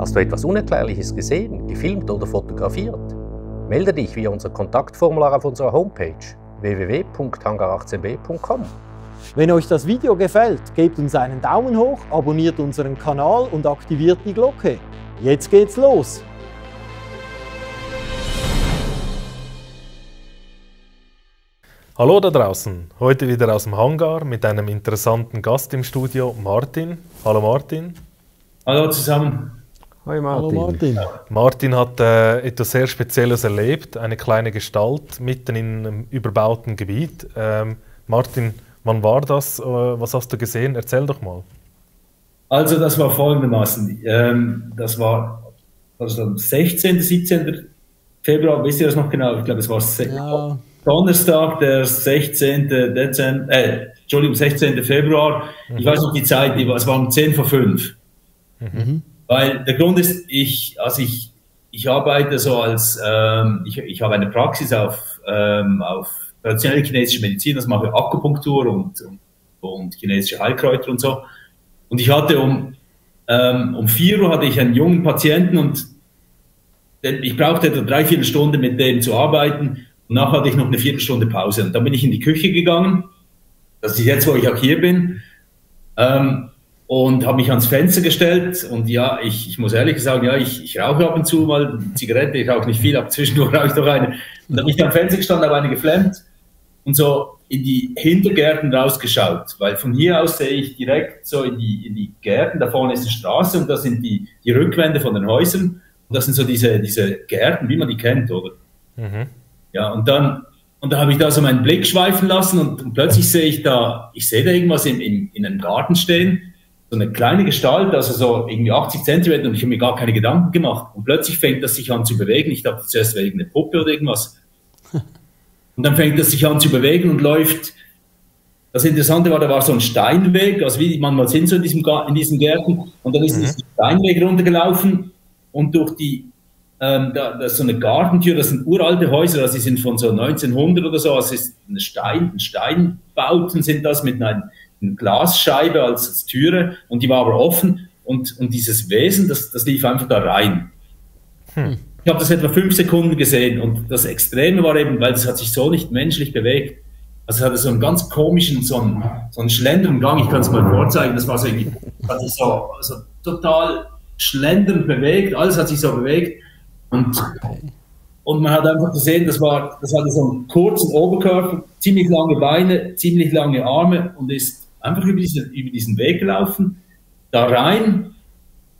Hast du etwas Unerklärliches gesehen, gefilmt oder fotografiert? Melde dich via unser Kontaktformular auf unserer Homepage www.hangar18b.com. Wenn euch das Video gefällt, gebt uns einen Daumen hoch, abonniert unseren Kanal und aktiviert die Glocke. Jetzt geht's los! Hallo da draußen, heute wieder aus dem Hangar mit einem interessanten Gast im Studio, Martin. Hallo Martin. Hallo zusammen. Hi Martin. Hallo Martin. Martin hat äh, etwas sehr Spezielles erlebt, eine kleine Gestalt mitten in einem überbauten Gebiet. Ähm, Martin, wann war das? Äh, was hast du gesehen? Erzähl doch mal. Also das war folgendermaßen. Ähm, das war also am 16., 17. Februar, wisst ihr das noch genau? Ich glaube, es war ja. Donnerstag, der 16. Dezember, äh, Entschuldigung, 16. Februar. Mhm. Ich weiß noch die Zeit, es war um 10 vor 5. Mhm. Weil der Grund ist, ich, also ich, ich arbeite so als, ähm, ich, ich habe eine Praxis auf, ähm, auf traditionelle chinesische Medizin, das mache ich Akupunktur und, und, und chinesische Heilkräuter und so. Und ich hatte um, ähm, um 4 Uhr hatte ich einen jungen Patienten und ich brauchte etwa drei, vier Stunden mit dem zu arbeiten. Und nachher hatte ich noch eine Viertelstunde Pause. Und dann bin ich in die Küche gegangen. Das ist jetzt, wo ich auch hier bin. Ähm, und habe mich ans Fenster gestellt und ja, ich, ich muss ehrlich sagen, ja, ich, ich rauche ab und zu mal Zigarette, ich rauche nicht viel, aber zwischendurch rauche ich doch eine. Und dann bin ich am Fenster gestanden, habe eine geflammt und so in die Hintergärten rausgeschaut, weil von hier aus sehe ich direkt so in die, in die Gärten, da vorne ist eine Straße und da sind die, die Rückwände von den Häusern und das sind so diese, diese Gärten, wie man die kennt, oder? Mhm. Ja, und dann, und da habe ich da so meinen Blick schweifen lassen und, und plötzlich sehe ich da, ich sehe da irgendwas in, in, in einem Garten stehen so eine kleine Gestalt, also so irgendwie 80 Zentimeter und ich habe mir gar keine Gedanken gemacht. Und plötzlich fängt das sich an zu bewegen. Ich dachte zuerst wäre irgendeine Puppe oder irgendwas. Und dann fängt das sich an zu bewegen und läuft. Das Interessante war, da war so ein Steinweg, also wie man mal sind so in diesem, in diesen Gärten. Und dann ist mhm. dieser Steinweg runtergelaufen und durch die, ähm, da, da ist so eine Gartentür, das sind uralte Häuser, also die sind von so 1900 oder so, also ist eine Stein, Steinbauten sind das mit einem eine Glasscheibe als, als Türe und die war aber offen und, und dieses Wesen, das, das lief einfach da rein. Hm. Ich habe das etwa fünf Sekunden gesehen und das Extreme war eben, weil das hat sich so nicht menschlich bewegt. Also es hatte so einen ganz komischen, so einen, so einen schlendernden Gang, ich kann es mal vorzeigen, das war so irgendwie, hat sich so, so total schlendernd bewegt, alles hat sich so bewegt und, und man hat einfach gesehen, das war, das hatte so einen kurzen Oberkörper, ziemlich lange Beine, ziemlich lange Arme und ist einfach über diesen, über diesen Weg gelaufen, da rein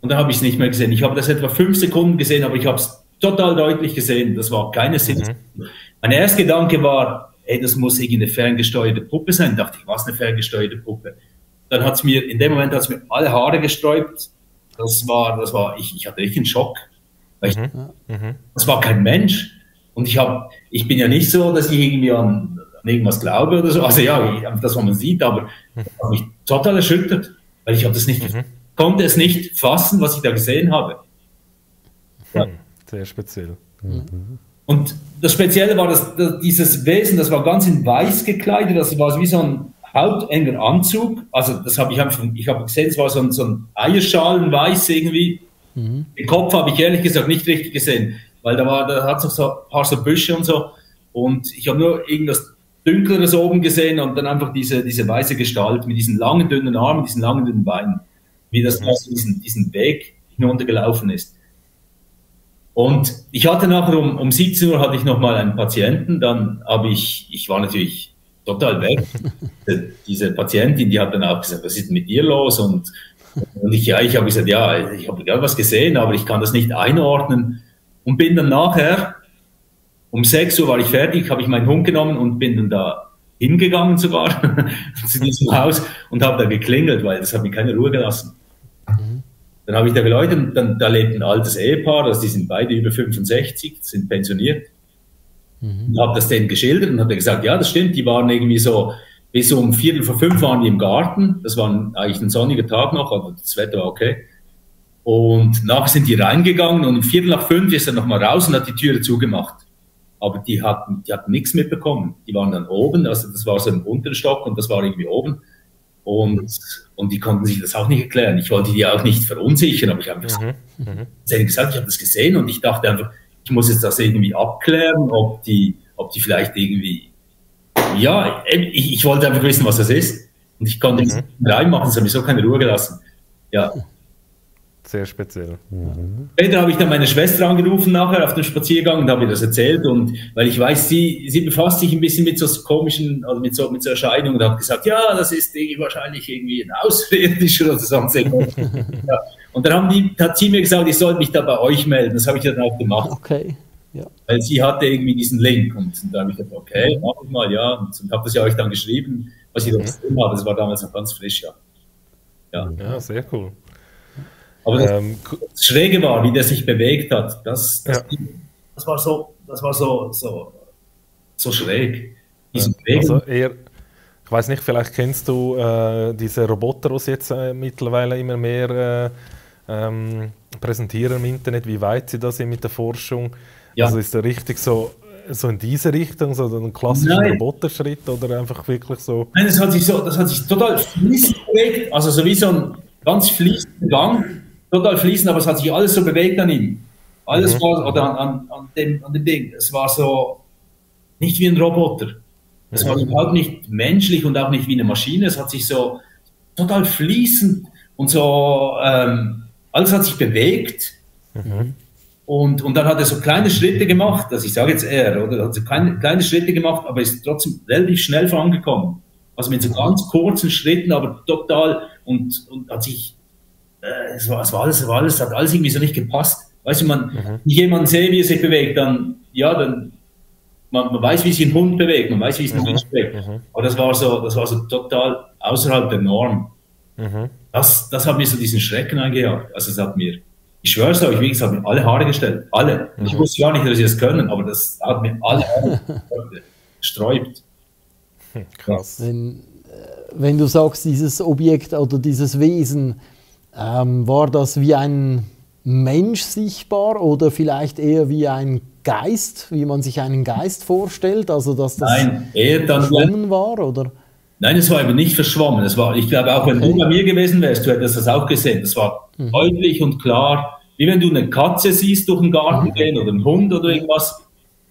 und da habe ich es nicht mehr gesehen. Ich habe das etwa fünf Sekunden gesehen, aber ich habe es total deutlich gesehen. Das war keine Sinn. Mhm. Mein erster Gedanke war, ey, das muss irgendeine ferngesteuerte Puppe sein. Da dachte ich, was eine ferngesteuerte Puppe? Dann hat es mir, in dem Moment hat es mir alle Haare gesträubt. Das war, das war, ich, ich hatte richtig einen Schock. Ich, mhm. mhm. Das war kein Mensch. Und ich habe, ich bin ja nicht so, dass ich irgendwie an, an irgendwas glaube oder so. Also ja, das, was man sieht, aber das hat mich total erschüttert, weil ich habe das nicht, mhm. konnte es nicht fassen, was ich da gesehen habe. Ja. Hm, sehr speziell. Mhm. Und das Spezielle war, dass, dass, dieses Wesen, das war ganz in weiß gekleidet, das war wie so ein hautenger Anzug. Also das habe ich einfach, ich habe gesehen, es war so ein, so ein Eierschalenweiß irgendwie. Mhm. Den Kopf habe ich ehrlich gesagt nicht richtig gesehen, weil da war, da hat es so ein paar so Büsche und so. Und ich habe nur irgendwas Dünkleres oben gesehen und dann einfach diese, diese weiße Gestalt mit diesen langen, dünnen Armen, diesen langen, dünnen Beinen, wie das mhm. diesen, diesen Weg hinuntergelaufen ist. Und ich hatte nachher um, um 17 Uhr hatte ich nochmal einen Patienten, dann habe ich, ich war natürlich total weg. Diese Patientin, die hat dann auch gesagt, was ist denn mit dir los? Und, und ich, ja, ich habe gesagt, ja, ich habe gerade was gesehen, aber ich kann das nicht einordnen. Und bin dann nachher um 6 Uhr war ich fertig, habe ich meinen Hund genommen und bin dann da hingegangen sogar zu diesem Haus und habe da geklingelt, weil das hat mir keine Ruhe gelassen. Mhm. Dann habe ich da geläutet und dann, da lebt ein altes Ehepaar, also die sind beide über 65, sind pensioniert. Mhm. Und habe das denen geschildert und habe gesagt, ja, das stimmt, die waren irgendwie so, bis um Viertel vor fünf waren die im Garten, das war eigentlich ein sonniger Tag noch, aber das Wetter war okay. Und nachher sind die reingegangen und um Viertel nach fünf ist er nochmal raus und hat die Türe zugemacht aber die hatten, die hatten nichts mitbekommen. Die waren dann oben, also das war so im unteren Stock und das war irgendwie oben. Und, und die konnten sich das auch nicht erklären. Ich wollte die auch nicht verunsichern, aber ich habe mhm. mhm. gesagt, ich habe das gesehen und ich dachte einfach, ich muss jetzt das irgendwie abklären, ob die, ob die vielleicht irgendwie, ja, ich, ich wollte einfach wissen, was das ist. Und ich konnte mhm. nicht reinmachen, es hat mir so keine Ruhe gelassen. Ja. Sehr speziell. Mhm. Später habe ich dann meine Schwester angerufen nachher auf dem Spaziergang und habe ihr das erzählt und weil ich weiß, sie, sie befasst sich ein bisschen mit so komischen, also mit so, mit so Erscheinungen und hat gesagt, ja, das ist irgendwie wahrscheinlich irgendwie ein Außerirdischer oder sonst irgendwas. ja. Und dann haben die, hat sie mir gesagt, ich soll mich da bei euch melden. Das habe ich dann auch gemacht. Okay. Ja. Weil sie hatte irgendwie diesen Link und, und da habe ich gedacht, okay, mach ich mal, ja. Und, und habe das ja euch dann geschrieben, was ich da gesehen habe. Das war damals noch ganz frisch, ja. Ja, ja sehr cool. Aber das, ähm, das, Schräge war, wie der sich bewegt hat, das, das, ja. das war so, das war so, so, so schräg. Ja, also eher, ich weiß nicht, vielleicht kennst du äh, diese Roboter, die jetzt äh, mittlerweile immer mehr äh, ähm, präsentieren im Internet, wie weit sie da sind mit der Forschung. Ja. Also ist er richtig so, so in diese Richtung, so ein klassischer Nein. Roboterschritt oder einfach wirklich so? Nein, das hat sich so, das hat sich total fließend bewegt, also so wie so ein ganz fließender Gang total fließend, aber es hat sich alles so bewegt an ihm. Alles mhm. war, oder an, an, an, dem, an dem Ding. Es war so, nicht wie ein Roboter. Es mhm. war überhaupt nicht menschlich und auch nicht wie eine Maschine. Es hat sich so total fließend und so, ähm, alles hat sich bewegt. Mhm. Und, und dann hat er so kleine Schritte gemacht, also ich sage jetzt er, oder hat so kleine, kleine Schritte gemacht, aber ist trotzdem relativ schnell vorangekommen. Also mit so ganz kurzen Schritten, aber total und, und hat sich äh, es, war, es war alles, es war alles, hat alles irgendwie so nicht gepasst. Weißt du, man, mhm. jemand sehe, wie er sich bewegt, dann, ja, dann, man, man weiß, wie sich ein Hund bewegt, man weiß, wie sich ein Mensch mhm. bewegt. Mhm. Aber das war so, das war so total außerhalb der Norm. Mhm. Das, das hat mir so diesen Schrecken eingejagt. Also es hat mir, ich schwöre es euch, wie gesagt, mir alle Haare gestellt. Alle. Mhm. Ich wusste gar nicht, dass sie das können, aber das hat mir alle Haare gesträubt. Krass. Wenn, äh, wenn du sagst, dieses Objekt oder dieses Wesen, ähm, war das wie ein Mensch sichtbar oder vielleicht eher wie ein Geist, wie man sich einen Geist vorstellt? Also dass das Nein, eher dann verschwommen war? Oder? Nein, es war eben nicht verschwommen. Es war, ich glaube, auch wenn du bei mir gewesen wärst, du hättest das auch gesehen. Das war mhm. deutlich und klar, wie wenn du eine Katze siehst durch den Garten mhm. gehen oder einen Hund oder irgendwas.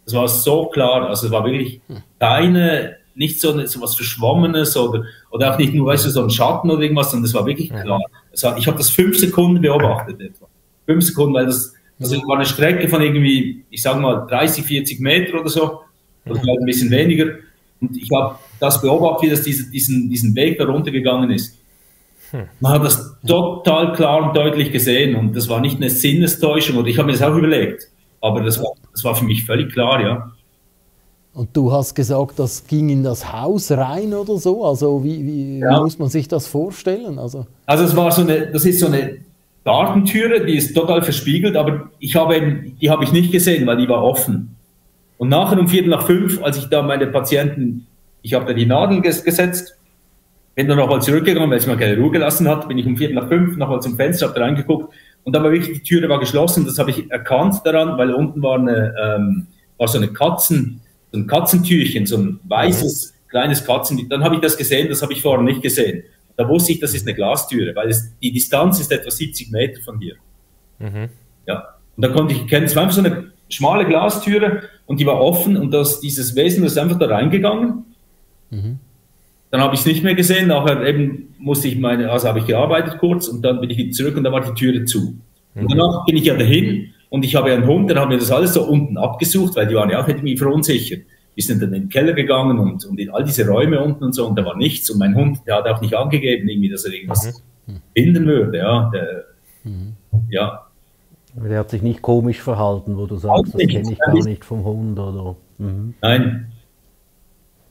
Das war so klar. Also es war wirklich mhm. keine nicht so, so was Verschwommenes oder, oder auch nicht nur, weißt du, so ein Schatten oder irgendwas, sondern das war wirklich klar. War, ich habe das fünf Sekunden beobachtet etwa. Fünf Sekunden, weil das, das war eine Strecke von irgendwie, ich sage mal, 30, 40 Meter oder so, oder vielleicht ein bisschen weniger. Und ich habe das beobachtet, wie das diese, diesen, diesen Weg da runtergegangen ist. Hm. Man hat das total klar und deutlich gesehen und das war nicht eine Sinnestäuschung oder ich habe mir das auch überlegt, aber das war, das war für mich völlig klar, ja. Und du hast gesagt, das ging in das Haus rein oder so. Also wie, wie ja. muss man sich das vorstellen? Also, also es war so eine, das ist so eine Gartentüre, die ist total verspiegelt, aber ich habe eben, die habe ich nicht gesehen, weil die war offen. Und nachher um Viertel nach fünf, als ich da meine Patienten, ich habe da die Nadel ges gesetzt, bin dann nochmal zurückgegangen, weil es mir keine Ruhe gelassen hat, bin ich um Viertel nach fünf nochmal zum Fenster, habe da reingeguckt und dann war wirklich, die Türe war geschlossen, das habe ich erkannt daran, weil unten war, eine, ähm, war so eine Katzen, so ein Katzentürchen, so ein weißes, mhm. kleines Katzen. Dann habe ich das gesehen, das habe ich vorher nicht gesehen. Da wusste ich, das ist eine Glastüre, weil es, die Distanz ist etwa 70 Meter von hier. Mhm. Ja. Und da konnte ich erkennen, es war einfach so eine schmale Glastüre und die war offen und das, dieses Wesen ist einfach da reingegangen. Mhm. Dann habe ich es nicht mehr gesehen, nachher eben musste ich meine, also habe ich gearbeitet kurz und dann bin ich zurück und da war die Türe zu. Mhm. Und danach bin ich ja dahin und ich habe einen Hund, dann haben wir das alles so unten abgesucht, weil die waren ja auch irgendwie verunsichert. Wir sind dann in den Keller gegangen und, und in all diese Räume unten und so und da war nichts. Und mein Hund, der hat auch nicht angegeben, irgendwie, dass er irgendwas mhm. finden würde. Ja, der, mhm. ja. Der hat sich nicht komisch verhalten, wo du sagst, das kenne ich gar nicht vom Hund oder. Mhm. Nein,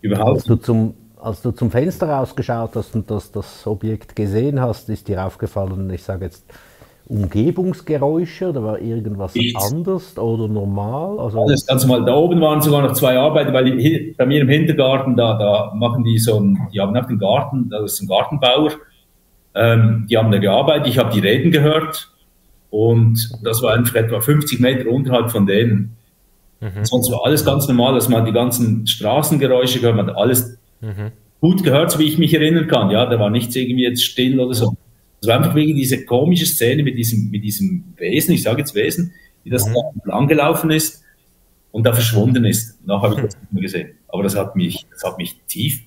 überhaupt als du, zum, als du zum Fenster rausgeschaut hast und das, das Objekt gesehen hast, ist dir aufgefallen, ich sage jetzt, Umgebungsgeräusche oder war irgendwas Nichts. anders oder normal? Also Alles ganz normal. Da oben waren sogar noch zwei Arbeiter, weil bei mir im Hintergarten, da, da machen die so ein, die haben auch den Garten, das ist ein Gartenbauer, ähm, die haben da gearbeitet, ich habe die Reden gehört und das war einfach etwa 50 Meter unterhalb von denen. Mhm. Sonst war alles ganz normal, dass man die ganzen Straßengeräusche gehört, man hat alles, mhm. gut gehört, so wie ich mich erinnern kann. Ja, da war nichts irgendwie jetzt still oder so. Es war einfach wegen dieser komischen Szene mit diesem, mit diesem Wesen, ich sage jetzt Wesen, wie das mhm. da angelaufen ist und da verschwunden ist. Nachher habe ich das nicht mehr gesehen. Aber das hat mich, das hat mich tief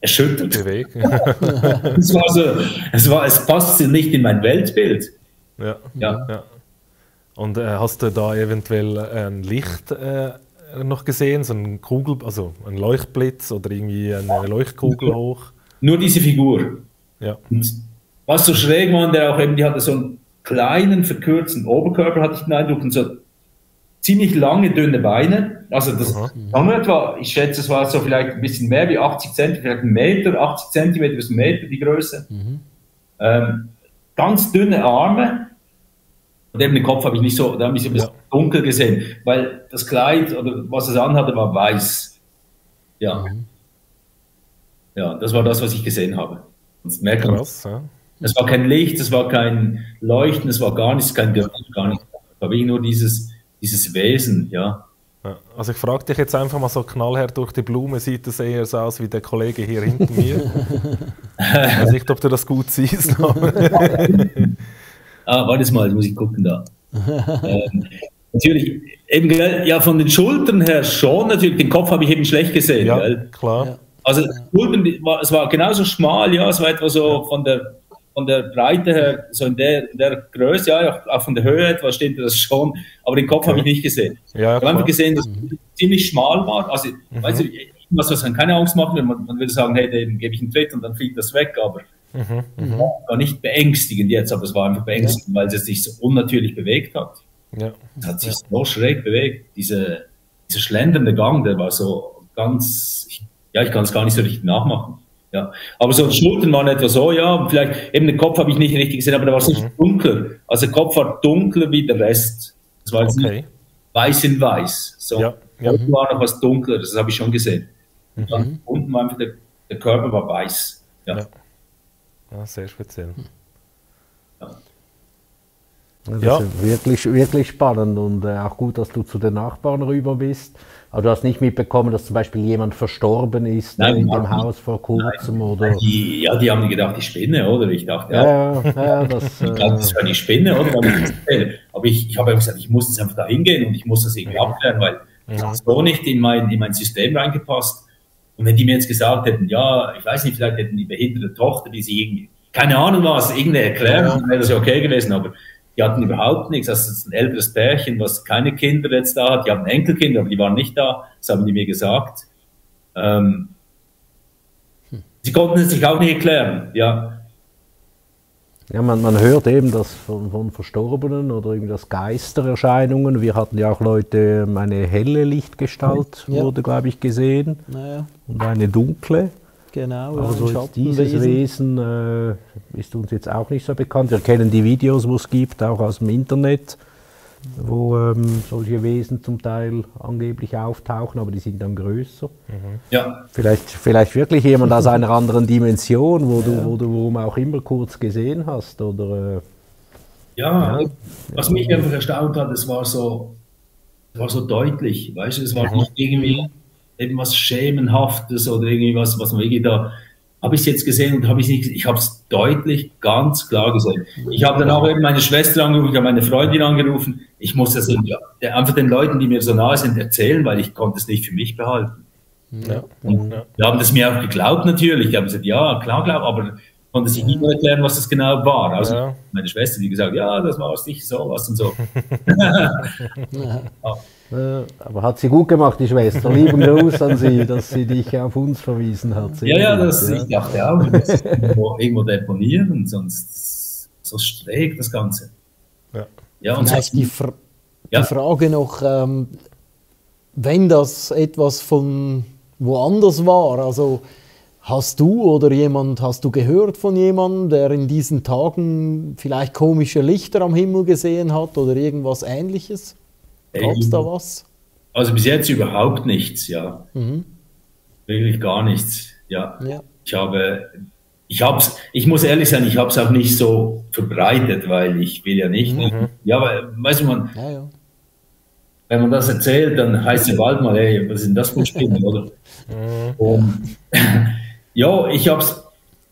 erschüttert. es, war so, es, war, es passte nicht in mein Weltbild. Ja. ja. ja. Und äh, hast du da eventuell ein Licht äh, noch gesehen, so ein Kugel, also ein Leuchtblitz oder irgendwie eine Leuchtkugel hoch? Nur diese Figur. Ja. Und was so schräg war, der auch eben, die hatte so einen kleinen, verkürzten Oberkörper, hatte ich den Eindruck, und so ziemlich lange, dünne Beine. Also das haben wir etwa, ich schätze, es war so vielleicht ein bisschen mehr wie 80 Zentimeter, vielleicht ein Meter, 80 Zentimeter bis ein Meter die Größe. Mhm. Ähm, ganz dünne Arme. Und eben den Kopf habe ich nicht so, da habe ich so ein bisschen ja. dunkel gesehen, weil das Kleid oder was es anhatte, war weiß. Ja. Mhm. Ja, das war das, was ich gesehen habe. Das merkt man. Krass, ja. Es war kein Licht, es war kein Leuchten, es war gar nichts, kein Geräusch, gar nichts. Es war wirklich nur dieses, dieses Wesen, ja. Also ich frage dich jetzt einfach mal so knallhart durch die Blume, sieht das eher so aus wie der Kollege hier hinter mir? ich weiß nicht, ob du das gut siehst. ah, warte mal, muss ich gucken da. ähm, natürlich, eben, ja, von den Schultern her schon, natürlich, den Kopf habe ich eben schlecht gesehen. Ja, gell? klar. Also Schultern, es war genauso schmal, ja, es war etwa so von der von der Breite her, so in der, in der Größe, ja, auch von der Höhe etwas stimmt das schon, aber den Kopf okay. habe ich nicht gesehen. Ja, ich habe einfach gesehen, dass mhm. es ziemlich schmal war. Also, mhm. weißt du, was, was man keine Angst machen, man, man würde sagen, hey, dem gebe ich einen Tritt und dann fliegt das weg, aber mhm. Mhm. war nicht beängstigend jetzt, aber es war einfach beängstigend, ja. weil es sich so unnatürlich bewegt hat. Ja. Es hat sich ja. so schräg bewegt. Diese, dieser schlendernde Gang, der war so ganz, ja, ich kann es gar nicht so richtig nachmachen. Ja. Aber so die Schultern waren etwa so, ja, vielleicht, eben den Kopf habe ich nicht richtig gesehen, aber der war so mhm. dunkel. Also der Kopf war dunkler wie der Rest. Das war jetzt okay. nicht weiß in weiß. So. Ja. Ja. Unten war noch was dunkler, das habe ich schon gesehen. Mhm. Dann unten war einfach der, der Körper war weiß. Ja. ja. ja sehr speziell. Ja. Das ja. ist wirklich, wirklich spannend und äh, auch gut, dass du zu den Nachbarn rüber bist. Aber du hast nicht mitbekommen, dass zum Beispiel jemand verstorben ist Nein, in dem Haus vor kurzem? Nein. Oder? Die, ja, die haben gedacht, die Spinne, oder? Ich dachte, ja, ja, ja das, ich dachte, das war die Spinne, oder? Aber ich, ich habe gesagt, ich muss jetzt einfach da hingehen und ich muss das irgendwie abklären, weil das hat so nicht in mein, in mein System reingepasst. Und wenn die mir jetzt gesagt hätten, ja, ich weiß nicht, vielleicht hätten die behinderte Tochter, die sie irgendwie, keine Ahnung was, irgendeine Erklärung, ja. wäre das ja okay gewesen, aber die hatten überhaupt nichts. Das ist ein älteres Pärchen, was keine Kinder jetzt da hat. Die haben Enkelkinder, aber die waren nicht da. Das haben die mir gesagt. Ähm, sie konnten es sich auch nicht erklären, ja. Ja, man, man hört eben das von, von Verstorbenen oder irgendwie das Geistererscheinungen. Wir hatten ja auch Leute, ähm, eine helle Lichtgestalt ja. wurde, glaube ich, gesehen naja. und eine dunkle. Genau, also ja, dieses Wesen äh, ist uns jetzt auch nicht so bekannt. Wir kennen die Videos, wo es gibt, auch aus dem Internet, wo ähm, solche Wesen zum Teil angeblich auftauchen, aber die sind dann größer. Mhm. Ja. Vielleicht, vielleicht wirklich jemand aus einer anderen Dimension, wo, ja. du, wo du worum auch immer kurz gesehen hast. Oder, äh, ja, ja, was mich einfach erstaunt hat, es war so, war so deutlich, weißt du, es war mhm. nicht irgendwie eben was Schämenhaftes oder irgendwie was, was man irgendwie da, habe ich es jetzt gesehen und habe ich nicht, ich habe es deutlich, ganz klar gesehen. Ich habe dann auch eben meine Schwester angerufen, ich habe meine Freundin angerufen. Ich muss das einfach den Leuten, die mir so nahe sind, erzählen, weil ich konnte es nicht für mich behalten. Ja. Und ja. die haben das mir auch geglaubt natürlich. Die haben gesagt, ja, klar, klar, aber konnte sich nicht mehr erklären, was das genau war. Also ja. meine Schwester, die gesagt, ja, das war es nicht so, was und so. ja. Aber hat sie gut gemacht, die Schwester. Lieben Gruß an sie, dass sie dich auf uns verwiesen hat. Sehr ja, ja, das, ja. ich dachte auch, wir müssen irgendwo, irgendwo deponieren, sonst so schräg das Ganze. Ja, ja und Vielleicht die, Fra ja. die Frage noch, ähm, wenn das etwas von woanders war, also Hast du oder jemand, hast du gehört von jemandem, der in diesen Tagen vielleicht komische Lichter am Himmel gesehen hat oder irgendwas ähnliches? Gab es da was? Also bis jetzt überhaupt nichts, ja. Mhm. Wirklich gar nichts, ja. ja. Ich habe, ich hab's, ich muss ehrlich sein, ich habe es auch nicht so verbreitet, weil ich will ja nicht. Mhm. Ja, aber weißt du, man, ja, ja. wenn man das erzählt, dann heißt es bald mal, ey, was ist denn das für Spiel, oder? Mhm. Und Ja, ich habe es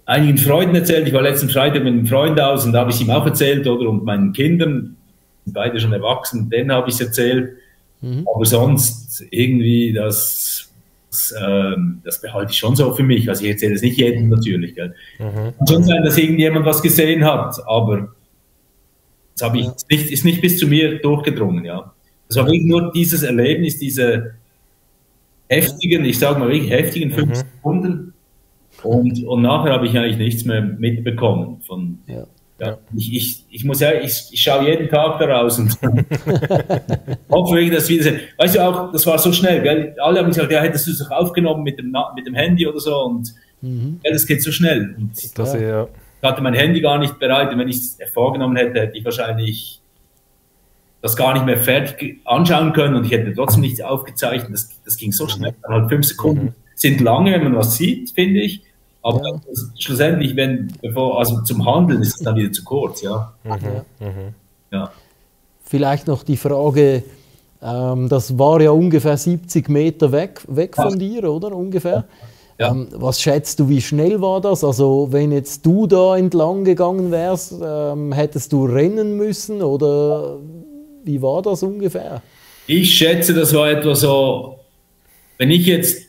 einigen Freunden erzählt. Ich war letzten Freitag mit einem Freund aus und da habe ich es ihm auch erzählt, oder? Und meinen Kindern, sind beide schon erwachsen, denen habe ich es erzählt. Mhm. Aber sonst irgendwie, das, das, ähm, das, behalte ich schon so für mich. Also ich erzähle es nicht jedem natürlich. Gell? Mhm. Kann schon sein, dass irgendjemand was gesehen hat, aber das habe ich, ja. nicht, ist nicht bis zu mir durchgedrungen. Ja. Das war wirklich nur dieses Erlebnis, diese heftigen, ich sage mal wirklich heftigen fünf mhm. Sekunden. Und, und nachher habe ich eigentlich nichts mehr mitbekommen von, ja. Ja, ich, ich, ich muss ja, ich, ich schaue jeden Tag da raus und hoffe wirklich, dass wieder Weißt du auch, das war so schnell, gell? Alle haben gesagt, ja, hättest du es doch aufgenommen mit dem, mit dem Handy oder so und mhm. ja, das geht so schnell. Und das, ja. Ich hatte mein Handy gar nicht bereit und wenn ich es vorgenommen hätte, hätte ich wahrscheinlich das gar nicht mehr fertig anschauen können und ich hätte trotzdem nichts aufgezeichnet. Das, das ging so schnell. Dann halt fünf Sekunden mhm. sind lange, wenn man was sieht, finde ich. Aber ja. schlussendlich, wenn, bevor, also zum Handeln ist es dann wieder zu kurz, ja. Mhm. Mhm. ja. Vielleicht noch die Frage, ähm, das war ja ungefähr 70 Meter weg, weg von dir, oder? Ungefähr. Ja. Ähm, was schätzt du, wie schnell war das? Also, wenn jetzt du da entlang gegangen wärst, ähm, hättest du rennen müssen oder wie war das ungefähr? Ich schätze, das war etwa so, wenn ich jetzt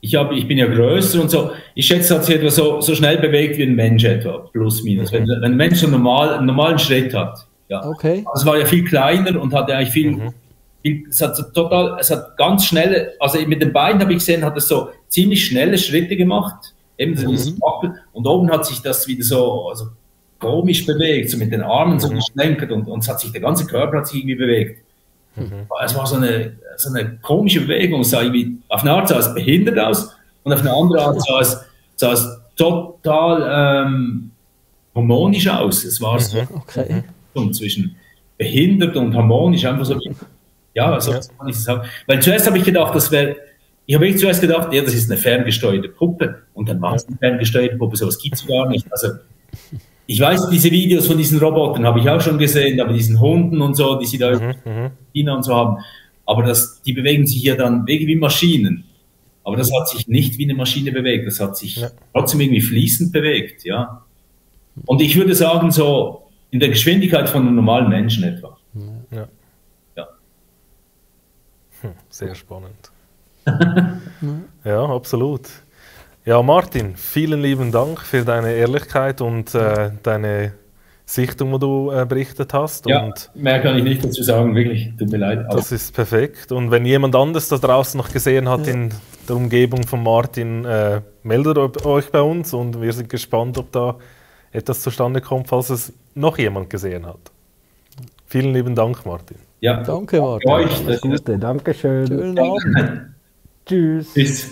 ich, hab, ich bin ja größer und so, ich schätze, hat sich etwa so, so schnell bewegt wie ein Mensch etwa, plus minus. Wenn, wenn ein Mensch einen, normal, einen normalen Schritt hat. Ja. Okay. Es war ja viel kleiner und hatte eigentlich viel, mhm. viel es hat so total, es hat ganz schnelle, also mit den Beinen habe ich gesehen, hat es so ziemlich schnelle Schritte gemacht, eben so mhm. und oben hat sich das wieder so, also komisch bewegt, so mit den Armen so mhm. geschlenkert und, und es hat sich, der ganze Körper hat sich irgendwie bewegt. Mhm. Es war so eine, so eine komische Bewegung, es sah irgendwie, auf eine Art sah es behindert aus und auf eine andere Art sah es, sah es total ähm, harmonisch aus. Es war so mhm. okay. zwischen behindert und harmonisch, einfach so, ja, so ja. kann ich das sagen. Weil zuerst habe ich gedacht, das wäre, ich habe zuerst gedacht, ja, das ist eine ferngesteuerte Puppe und dann war es eine ferngesteuerte Puppe, sowas gibt es gar nicht. Also ich weiß, diese Videos von diesen Robotern habe ich auch schon gesehen, aber diesen Hunden und so, die sie da mhm, in China und so haben. Aber das, die bewegen sich ja dann wie Maschinen. Aber das hat sich nicht wie eine Maschine bewegt, das hat sich ja. trotzdem irgendwie fließend bewegt, ja. Und ich würde sagen, so in der Geschwindigkeit von einem normalen Menschen etwa. Ja. ja. Hm, sehr spannend. ja, absolut. Ja, Martin, vielen lieben Dank für deine Ehrlichkeit und äh, deine Sichtung, die du äh, berichtet hast. Ja, und mehr kann ich nicht dazu sagen, wirklich, tut mir leid. Das ist perfekt. Und wenn jemand anderes da draußen noch gesehen hat ja. in der Umgebung von Martin, äh, meldet euch bei uns und wir sind gespannt, ob da etwas zustande kommt, falls es noch jemand gesehen hat. Vielen lieben Dank, Martin. Ja, danke, Martin. Euch, das Gute, Dankeschön. Schönen Abend. Tschüss. Tschüss.